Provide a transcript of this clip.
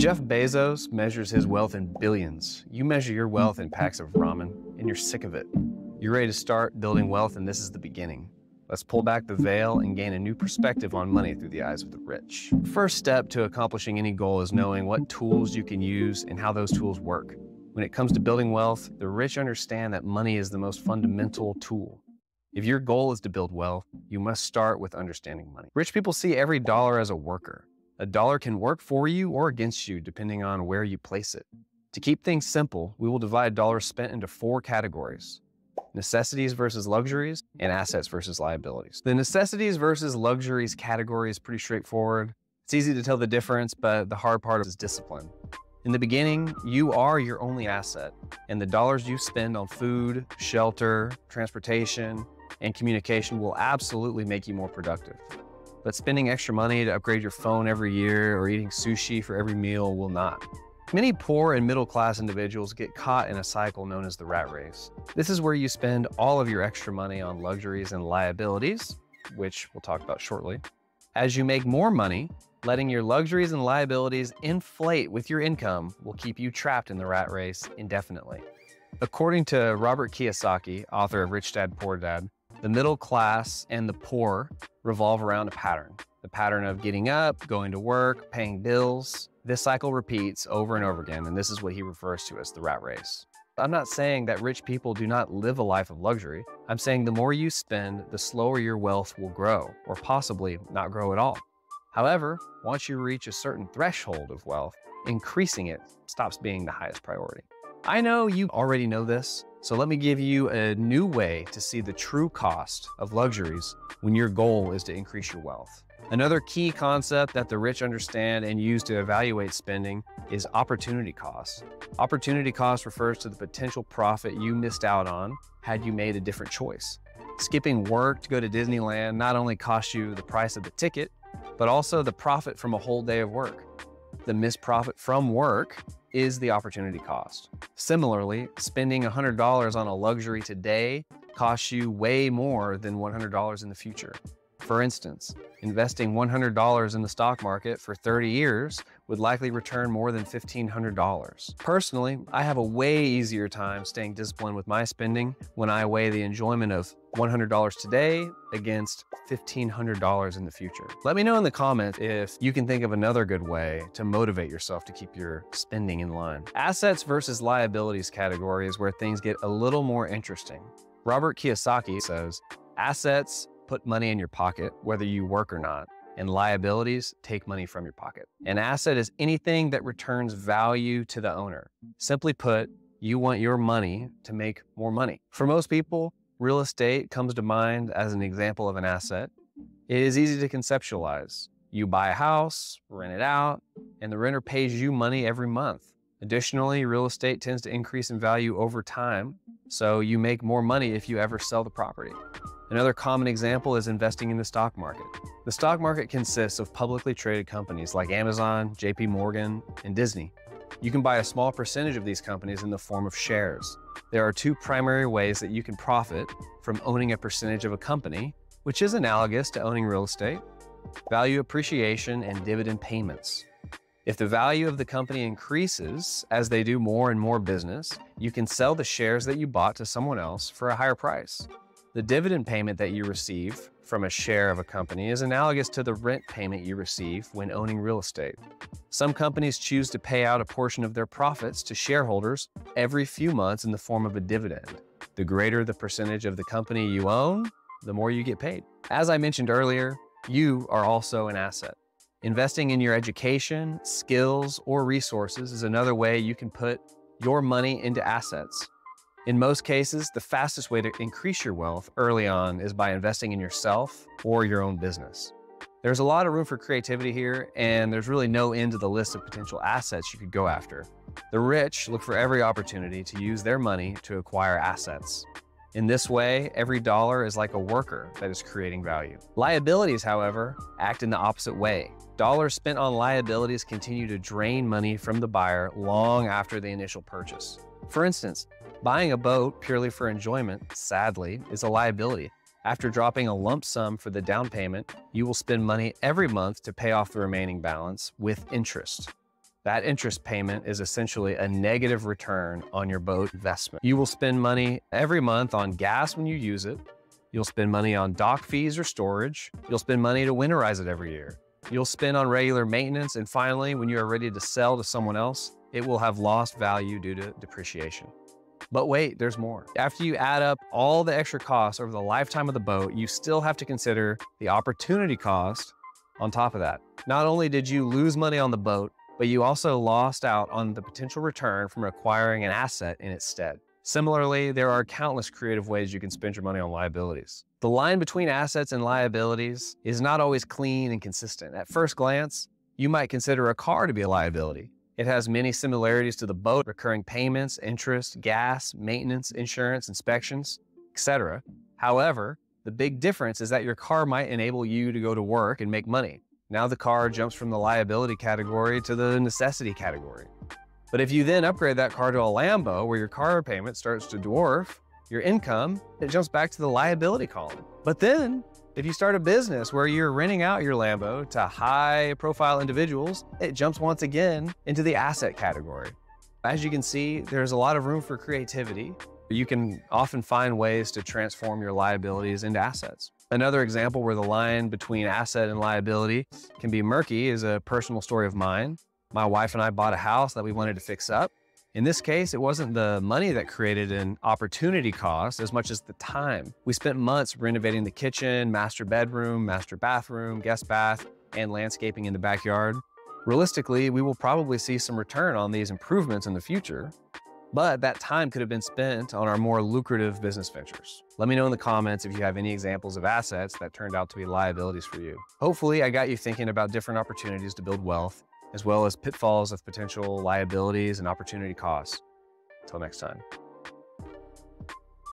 Jeff Bezos measures his wealth in billions. You measure your wealth in packs of ramen, and you're sick of it. You're ready to start building wealth, and this is the beginning. Let's pull back the veil and gain a new perspective on money through the eyes of the rich. First step to accomplishing any goal is knowing what tools you can use and how those tools work. When it comes to building wealth, the rich understand that money is the most fundamental tool. If your goal is to build wealth, you must start with understanding money. Rich people see every dollar as a worker. A dollar can work for you or against you depending on where you place it. To keep things simple, we will divide dollars spent into four categories necessities versus luxuries, and assets versus liabilities. The necessities versus luxuries category is pretty straightforward. It's easy to tell the difference, but the hard part is discipline. In the beginning, you are your only asset, and the dollars you spend on food, shelter, transportation, and communication will absolutely make you more productive. But spending extra money to upgrade your phone every year or eating sushi for every meal will not. Many poor and middle class individuals get caught in a cycle known as the rat race. This is where you spend all of your extra money on luxuries and liabilities, which we'll talk about shortly. As you make more money, letting your luxuries and liabilities inflate with your income will keep you trapped in the rat race indefinitely. According to Robert Kiyosaki, author of Rich Dad Poor Dad, the middle class and the poor revolve around a pattern the pattern of getting up, going to work, paying bills. This cycle repeats over and over again, and this is what he refers to as the rat race. I'm not saying that rich people do not live a life of luxury. I'm saying the more you spend, the slower your wealth will grow, or possibly not grow at all. However, once you reach a certain threshold of wealth, increasing it stops being the highest priority. I know you already know this, so let me give you a new way to see the true cost of luxuries when your goal is to increase your wealth. Another key concept that the rich understand and use to evaluate spending is opportunity cost. Opportunity cost refers to the potential profit you missed out on had you made a different choice. Skipping work to go to Disneyland not only costs you the price of the ticket, but also the profit from a whole day of work. The missed profit from work is the opportunity cost. Similarly, spending $100 on a luxury today costs you way more than $100 in the future. For instance, investing $100 in the stock market for 30 years would likely return more than $1,500. Personally, I have a way easier time staying disciplined with my spending when I weigh the enjoyment of $100 today against $1,500 in the future. Let me know in the comments if you can think of another good way to motivate yourself to keep your spending in line. Assets versus liabilities category is where things get a little more interesting. Robert Kiyosaki says, assets put money in your pocket, whether you work or not. And liabilities take money from your pocket. An asset is anything that returns value to the owner. Simply put, you want your money to make more money. For most people, real estate comes to mind as an example of an asset. It is easy to conceptualize. You buy a house, rent it out, and the renter pays you money every month. Additionally, real estate tends to increase in value over time, so you make more money if you ever sell the property. Another common example is investing in the stock market. The stock market consists of publicly traded companies like Amazon, JP Morgan, and Disney. You can buy a small percentage of these companies in the form of shares. There are two primary ways that you can profit from owning a percentage of a company, which is analogous to owning real estate value appreciation and dividend payments. If the value of the company increases as they do more and more business, you can sell the shares that you bought to someone else for a higher price. The dividend payment that you receive from a share of a company is analogous to the rent payment you receive when owning real estate. Some companies choose to pay out a portion of their profits to shareholders every few months in the form of a dividend. The greater the percentage of the company you own, the more you get paid. As I mentioned earlier, you are also an asset. Investing in your education, skills, or resources is another way you can put your money into assets in most cases, the fastest way to increase your wealth early on is by investing in yourself or your own business. There's a lot of room for creativity here, and there's really no end to the list of potential assets you could go after. The rich look for every opportunity to use their money to acquire assets. In this way, every dollar is like a worker that is creating value. Liabilities, however, act in the opposite way. Dollars spent on liabilities continue to drain money from the buyer long after the initial purchase. For instance, Buying a boat purely for enjoyment, sadly, is a liability. After dropping a lump sum for the down payment, you will spend money every month to pay off the remaining balance with interest. That interest payment is essentially a negative return on your boat investment. You will spend money every month on gas when you use it. You'll spend money on dock fees or storage. You'll spend money to winterize it every year. You'll spend on regular maintenance. And finally, when you are ready to sell to someone else, it will have lost value due to depreciation. But wait, there's more. After you add up all the extra costs over the lifetime of the boat, you still have to consider the opportunity cost on top of that. Not only did you lose money on the boat, but you also lost out on the potential return from acquiring an asset in its stead. Similarly, there are countless creative ways you can spend your money on liabilities. The line between assets and liabilities is not always clean and consistent. At first glance, you might consider a car to be a liability, it has many similarities to the boat, recurring payments, interest, gas, maintenance, insurance, inspections, etc. However, the big difference is that your car might enable you to go to work and make money. Now the car jumps from the liability category to the necessity category. But if you then upgrade that car to a Lambo where your car payment starts to dwarf your income, it jumps back to the liability column. But then if you start a business where you're renting out your Lambo to high profile individuals, it jumps once again into the asset category. As you can see, there's a lot of room for creativity. You can often find ways to transform your liabilities into assets. Another example where the line between asset and liability can be murky is a personal story of mine. My wife and I bought a house that we wanted to fix up. In this case, it wasn't the money that created an opportunity cost as much as the time. We spent months renovating the kitchen, master bedroom, master bathroom, guest bath, and landscaping in the backyard. Realistically, we will probably see some return on these improvements in the future, but that time could have been spent on our more lucrative business ventures. Let me know in the comments if you have any examples of assets that turned out to be liabilities for you. Hopefully, I got you thinking about different opportunities to build wealth as well as pitfalls of potential liabilities and opportunity costs. Until next time.